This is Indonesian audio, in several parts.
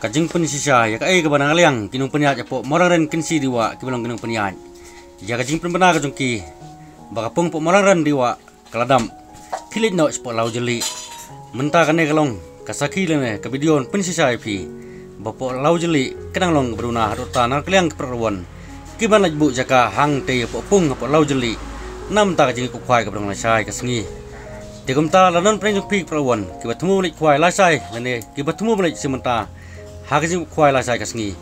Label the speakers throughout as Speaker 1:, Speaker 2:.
Speaker 1: kajing pun sisa ya kai ke banang liang. Kinung penyat ya po morang ren kinsi diwa kibalong kinung penyat ya. Kajing pun benar kajung ki. Baka pung po morang ren diwa kaladam kilit no spot lau jeli. Mentah kane kalong kasaki lene ke video pun sisa pi. Bapo lau jeli kenang long beruna hadu tanah kaliang keperluan. Kiban bu jaka hang te po pung po lau jeli. Nam ta kajing ku ke berang sai kasengi Di kumta lanon prenjuk pik perawan, kibat temu balik kuai lasai, lene kibat temu balik sementa, hakaji kuai lasai kasngi.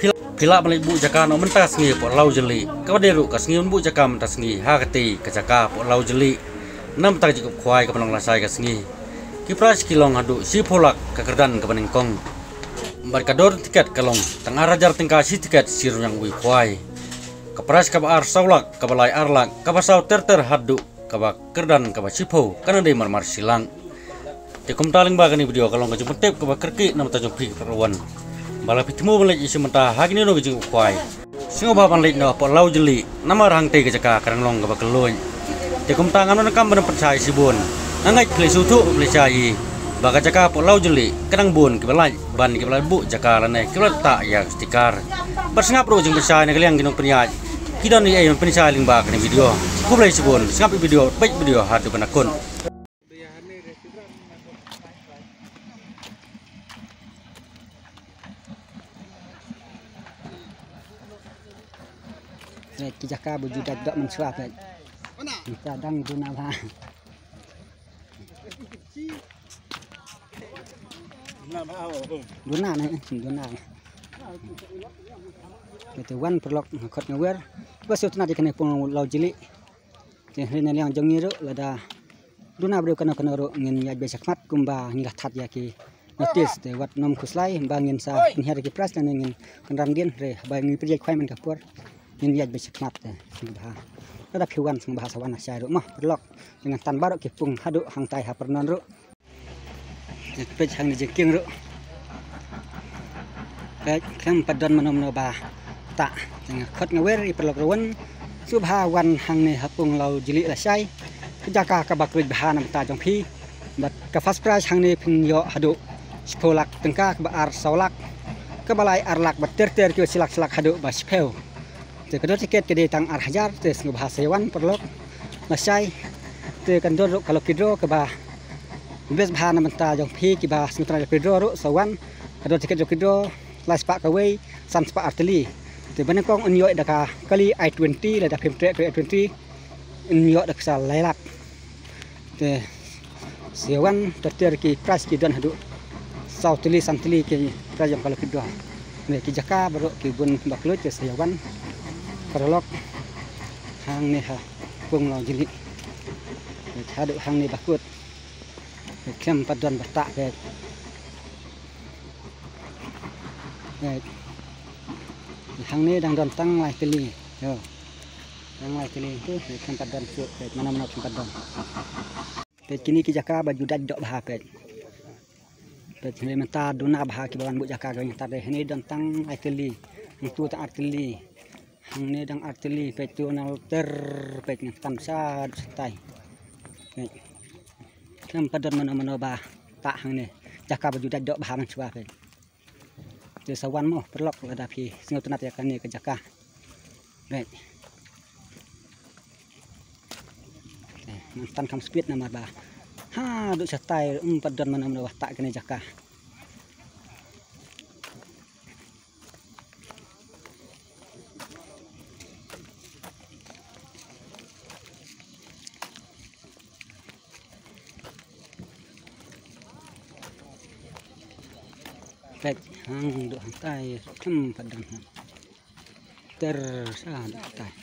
Speaker 1: Pila pila balik bu jaka no menta kasngi po lau jeli, kau deru kasngi bu jaka menta kasngi, hakati kajaka po lau jeli, nam tak jika kuai kapanong lasai kasngi. Kipras kilong hadu si polak kekerdan kapaningkong. Barkador tiket kalong, tengah rajar tingkah si tiket sirung yang wi kuai. Kapras kabar saulak, kabalai arlak, kabasau ter-ter hadu, kaba kerdan kaba sipo kana dei mar silang. Te kum taling baga video kalong ka tep kaba kerki nam ta jompi perwan bala pitmu bale isi menta hagini no gijing kwai singo baban leit no lau jeli namar hang te gajaka karang long kaba keloin te kum tangan no kam ban percaya sibun nangai kle sutu ble chai baga jaka po lau jeli kanang bun kibalai ban kibalai bu jaka lane kibala ta ya stikar bersengap ro jing besai ne kaliang ginong penyaj kita ni ayam penisah limba kini video. Aku boleh sebut, singap video, baik video hati penakun.
Speaker 2: Baik, kijaka buju dak mensuap baik. Kita dang guna lah. Guna nih, guna. Itu wan perlok khot ngawer. Bas itu nanti kena pun lau. Jadi ini yang jongi ru lada. Duna beri kena kena ru ngin ya besak mat kumba ngilah tat ya ki. Notis te wat nom kuslai bangin sa ngin hari ki pras dan ngin kenran din re ba ngin pergi kwai men kapur. Ngin ya besak mat te bah. Lada piwan sang bahasa wana ru mah perlok dengan tan baru ki pung hadu hang tai ha pernon ru. Pej hang ni jengking ru. Pej kan padon manom no bah. Tak dengan khot ngawer i perlok rawan subha wan hapung lau jili la sai. Kejaka ka bakruj bahan ta jong phi. Bat ka fast price hang ne phing yo hadu. Spolak tengka ka ar saulak ka arlak bat ter ter silak silak hadu ba spel te kedot tiket ke tang ar hajar te sing bahasa yawan perlok la sai. Te kan dor kalau kidro ka ba bes bahan ta jong phi ki ba sing tra kidro ru sawan kedot tiket jo kidro lai spa ka wei san spa thì bên con anh nhội đặc kali i20 là đặc phim trẻ i20 anh nhội đặc sal lai lak thì siawan tertir ki price ki dan hadu sau tili santili ki price yang kalau kedua ne ki jaka baru ki bun baklut ke siawan karolok hang ni ha pung lau jili. Hadu hang ni bakut. Kem padan batak ke Hang ni đang đòn tăng lại cái ly yo tăng lại cái ly tu tempat dan suốt mana mana tempat dan pet kini ki jaka baju dad dok bah pet pet ni mata duna bah ki bawan bu jaka gani tade ni dan tang ai cái ly tu ta artili hang ni dang artili pet tu na ter pet ni tam sa tai pet tempat dan mana mana bah tak hang ni jaka baju dad dok bah man pet sawan mo perlok ada pi singo tunat ya kan ke jaka right mantan kam speed nama ba ha duk satai empat dan mana mana tak kena jaka Baik, hang hang tai kem padang ter sa duk tai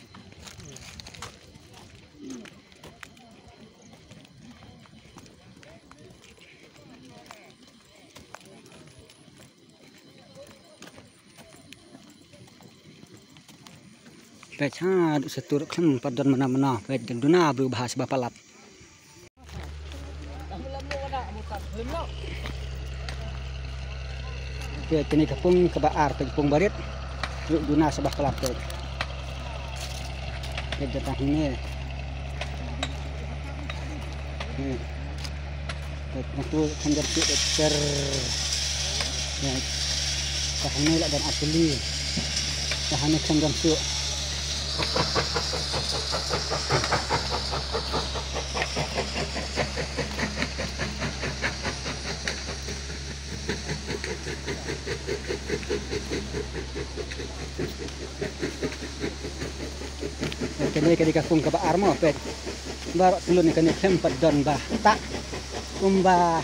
Speaker 2: Baik, ha duk setur kem padan mana-mana. Baik dan duna berubah sebab palap ke kini kepung ke baar ke kepung barit duduk guna sebah kelap ke datang ini itu kanjar tu ter Ya. Kahane la dan asli. Kahane kandang su. Kini ketika kung kaba armo pet bar tulun kini tempat don bah tak. Kumba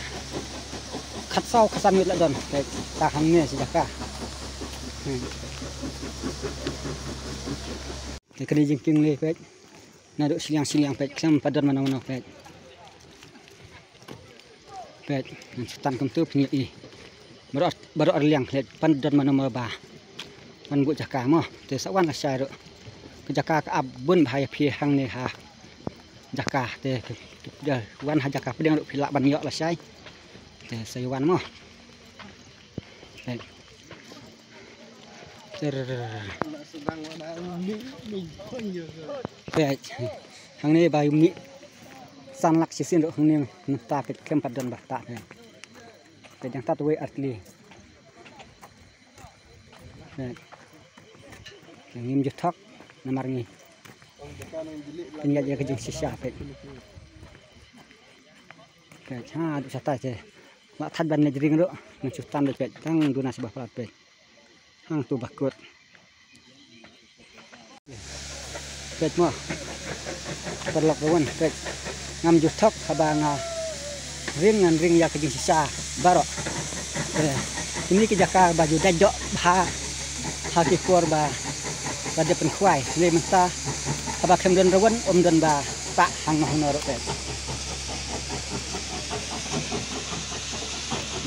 Speaker 2: khat sau khasan mit la don pet ta hang ne si ka kini jingking le pet na do siliang siliang pet kem padon mana mana pet pet tan kum tu pni i baru baru liang pet pandon mana mana bah man bu jaka mo. Te sawan la sai ro jaka ab bun bahaya phi hang ne ha. Jaka te de wan ha jaka pedang duk pilak ban yok la sai. Te sai wan mo. Te. Ter te, hang ne bayu mi san lak si sin duk hang ne ta pet kem pat padon ba ta ne te jang ta tuwe artli te. Ngim je thak. Ni Tinggal dia kejeng sisa pet. Pet ha du sata je. Mak tad ban nejring do nang cutan pet tang duna sebah pelat pet. Hang tu bakut. Pet mo. Perlok kawan pet. Ngam jutok kabanga ring ngan ring ya kejeng sisa barok. Ini kejaka baju dajok ha ki korba penkuai le menta apa kem don rawan om don ba pa hang ma hono ro pet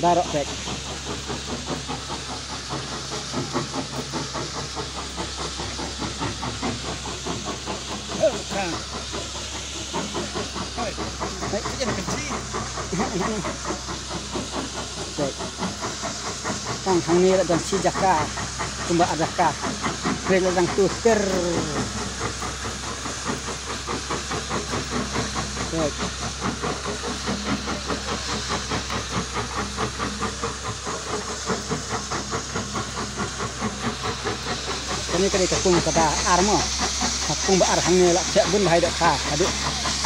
Speaker 2: darok pet Kang hang ni dan si jaka kumba adakah Rela lang toaster. Right. Kani kani kapung kada armo. Kapung ba arhang ni lak cek bun bahai dak ka. Adu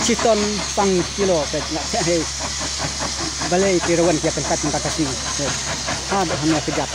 Speaker 2: citon sang kilo pet lak cek hei. Balai tirawan kia penkat tempat kasih. Ha dak hanya kejap.